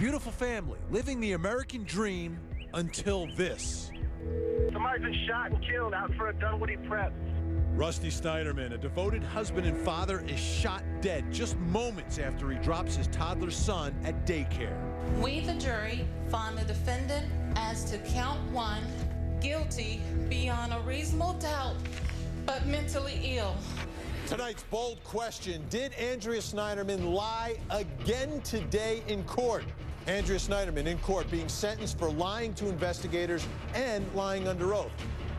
beautiful family living the American dream until this. Somebody's been shot and killed out in front of Dunwoody Prep. Rusty Sneiderman, a devoted husband and father, is shot dead just moments after he drops his toddler son at daycare. We, the jury, find the defendant as to count one, guilty beyond a reasonable doubt, but mentally ill. Tonight's bold question Did Andrea Sneiderman lie again today in court? Andrea Sneiderman in court being sentenced for lying to investigators and lying under oath.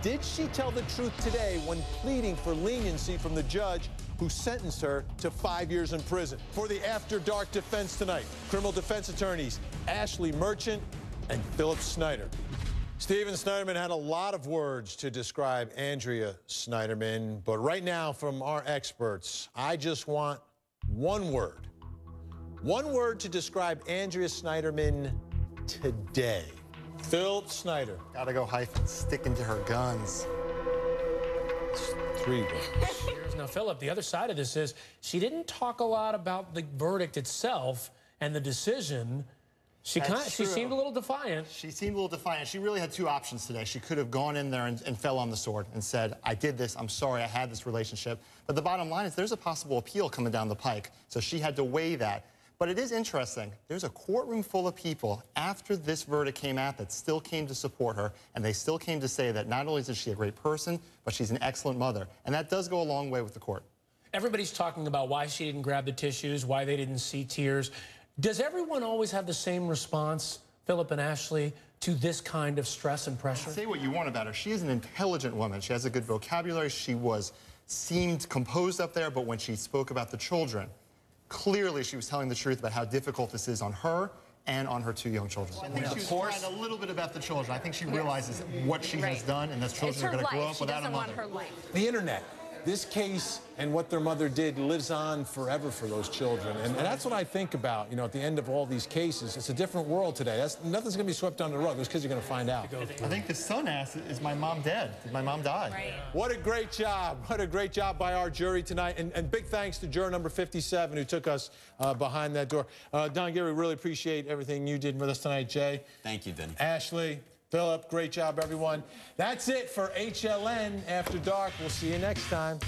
Did she tell the truth today when pleading for leniency from the judge who sentenced her to five years in prison? For the After Dark defense tonight, criminal defense attorneys Ashley Merchant and Philip Snyder. Steven Sneiderman had a lot of words to describe Andrea Sneiderman, but right now, from our experts, I just want one word. One word to describe Andrea Sneiderman today. Phil Snyder. Gotta go hyphen, sticking to her guns. Three words. Now, Philip, the other side of this is she didn't talk a lot about the verdict itself and the decision. She That's kind she seemed a little defiant. She seemed a little defiant. She really had two options today. She could have gone in there and, and fell on the sword and said, I did this, I'm sorry, I had this relationship. But the bottom line is there's a possible appeal coming down the pike. So she had to weigh that. But it is interesting. There's a courtroom full of people after this verdict came out that still came to support her, and they still came to say that not only is she a great person, but she's an excellent mother. And that does go a long way with the court. Everybody's talking about why she didn't grab the tissues, why they didn't see tears. Does everyone always have the same response, Philip and Ashley, to this kind of stress and pressure? Say what you want about her. She is an intelligent woman. She has a good vocabulary. She was seemed composed up there, but when she spoke about the children, clearly she was telling the truth about how difficult this is on her and on her two young children. I think she was crying a little bit about the children. I think she realizes what she has done, and those children are going to grow up She without a doesn't want mother. her life. The internet. This case and what their mother did lives on forever for those children. And, and that's what I think about, you know, at the end of all these cases. It's a different world today. That's, nothing's going to be swept under the rug. Those kids are going to find out. I think the son asked, is my mom dead? Did my mom die? Right. What a great job. What a great job by our jury tonight. And, and big thanks to juror number 57 who took us uh, behind that door. Uh, Don Gary, really appreciate everything you did with us tonight, Jay. Thank you, Vin. Ashley, Philip, great job, everyone. That's it for HLN After Dark. We'll see you next time.